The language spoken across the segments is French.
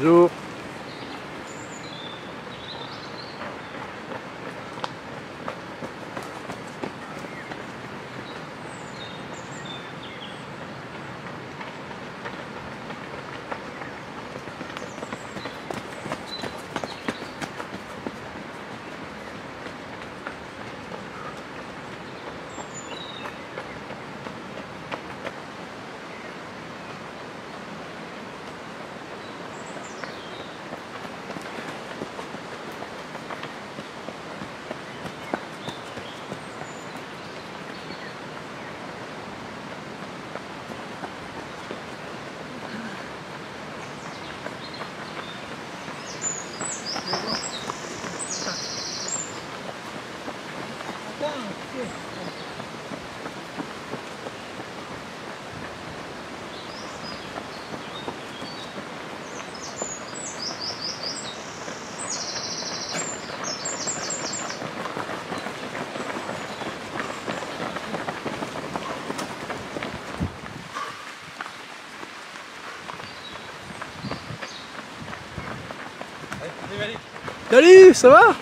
租 Salut, ça va?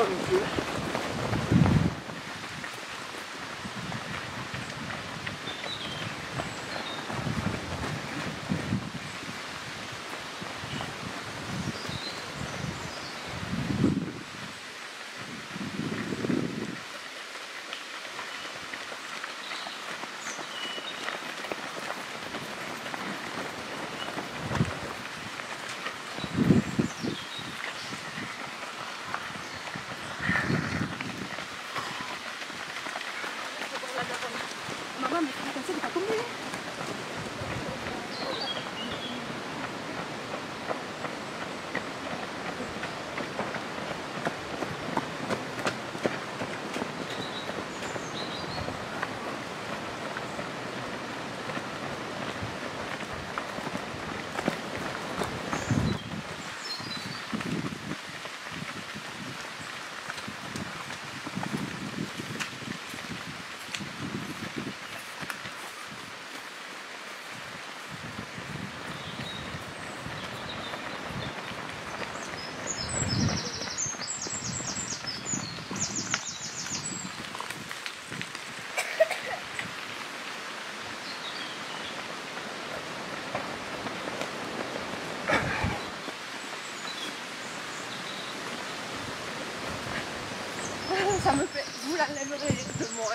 Pas Ça me fait. Vous la lèverez de moi.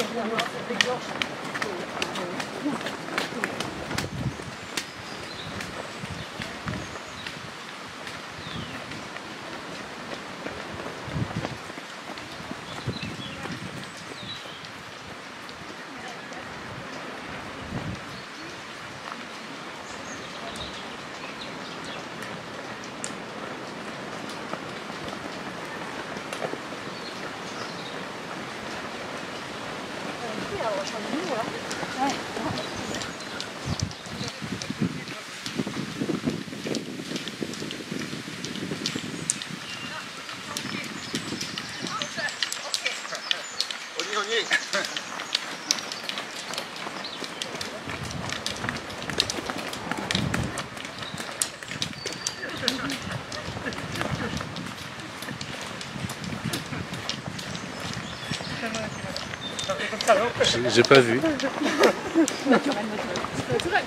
Allez, 我录了。J'ai pas vu. Naturel, naturel. Naturel.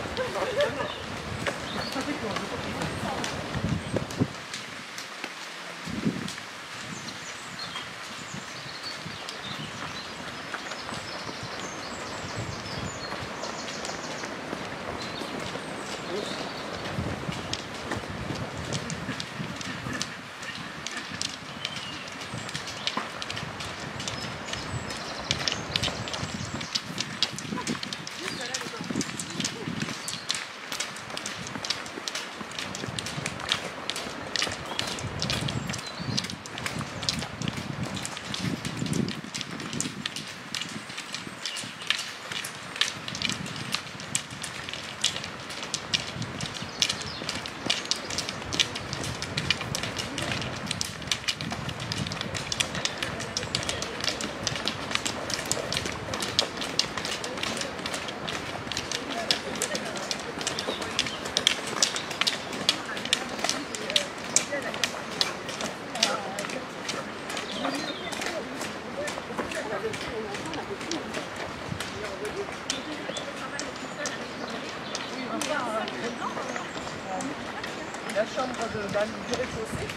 Dans le rez-de-chaussée.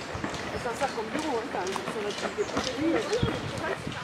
Et ça sert comme bureau, hein, quand sur notre.